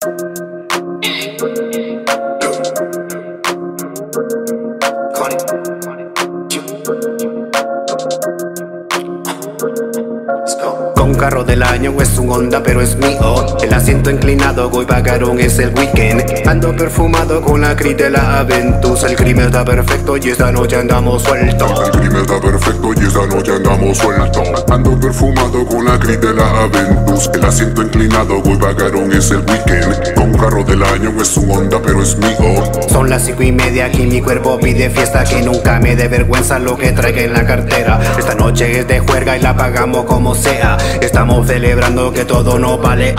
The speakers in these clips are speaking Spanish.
Con carro del año es un Honda pero es mío El asiento inclinado, voy pagaron es el weekend. Ando perfumado con la cri de la Aventus. El crimen está perfecto y esta noche andamos sueltos. El crimen está perfecto y esta noche andamos sueltos. Ando perfumado con la cri de la Aventus El asiento inclinado, voy pagaron es el weekend Con carro del año es un Honda pero es mío Son las cinco y media aquí mi cuerpo pide fiesta Que nunca me dé vergüenza lo que traiga en la cartera Esta noche es de juerga y la pagamos como sea Estamos celebrando que todo no vale.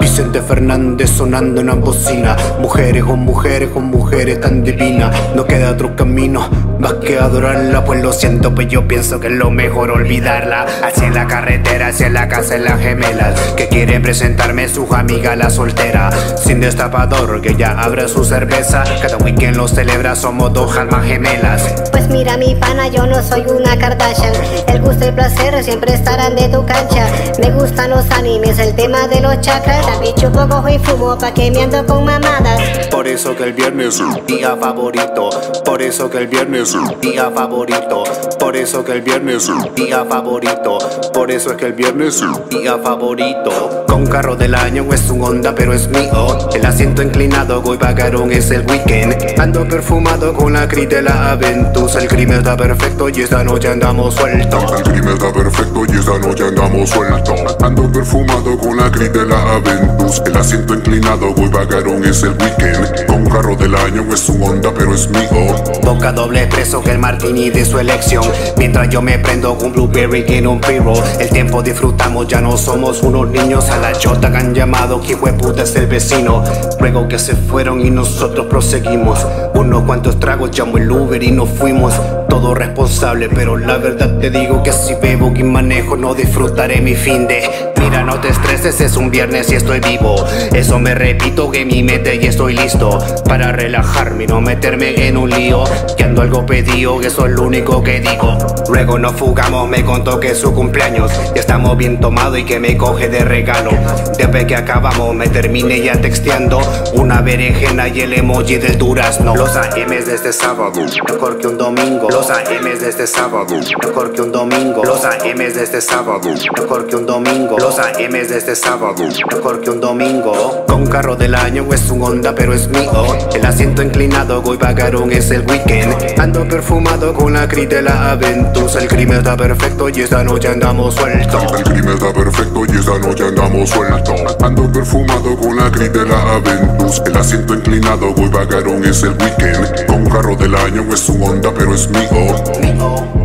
Vicente Fernández sonando una bocina. Mujeres con mujeres con mujeres tan divinas. No queda otro camino más que adorarla. Pues lo siento, pues yo pienso que es lo mejor olvidarla. Hacia la carretera, hacia la casa de las gemelas. Que quieren presentarme sus amigas, la soltera. Sin destapador, que ya abra su cerveza. Cada weekend lo celebra, somos dos almas gemelas. Pues mira mi pana, yo no soy una Kardashian El gusto y el placer siempre estarán de tu cancha Me gustan los animes, el tema de los chakras La bicho poco y fumo pa' que me ando con mamadas Por eso que el viernes día favorito Por eso que el viernes día favorito. Por eso que el viernes día favorito. Por eso es que el viernes día favorito Con carro del año es un Honda pero es mío El asiento inclinado, voy pagaron es el weekend. Ando perfumado con la cri de la Aventus. El crimen está perfecto y esta noche andamos sueltos. El crimen está perfecto y esta noche andamos sueltos. Ando perfumado con la cri de la Aventus. El asiento inclinado, voy pagaron es el weekend. Con carro del año es un Honda pero es mío Boca doble expreso que el martini de su elección. Mientras yo me prendo un blueberry en un pre-roll El tiempo disfrutamos, ya no somos unos niños la chota que han llamado que puta es el vecino Luego que se fueron y nosotros proseguimos. Unos cuantos tragos, llamó el Uber y nos fuimos. Todo responsable, pero la verdad te digo que si bebo y manejo no disfrutaré mi fin de. Mira, no te estreses, es un viernes y estoy vivo. Eso me repito que mi mente y estoy listo. Para relajarme y no meterme en un lío. Que ando algo pedido, eso es lo único que digo. Luego nos fugamos, me contó que es su cumpleaños. Ya estamos bien tomados y que me coge de regalo Después que acabamos me terminé ya texteando Una berenjena y el emoji del durazno. Los AMs de este sábado, mejor que un domingo. Los AMs de este sábado, mejor que un domingo. Los AMs de este sábado, mejor que un domingo. Los AMs de este sábado, mejor que un domingo. Con carro del año es un Honda pero es mío. El asiento inclinado, voy pagaron es el weekend. Ando perfumado con la cri de la Aventus. El crimen está perfecto y esta noche andamos sueltos. El crimen está perfecto y esta noche andamos sueltos Ando perfumado con la cri de la Aventus. El asiento inclinado, voy pagaron es el weekend. Con carro del año es un Honda pero es Mío.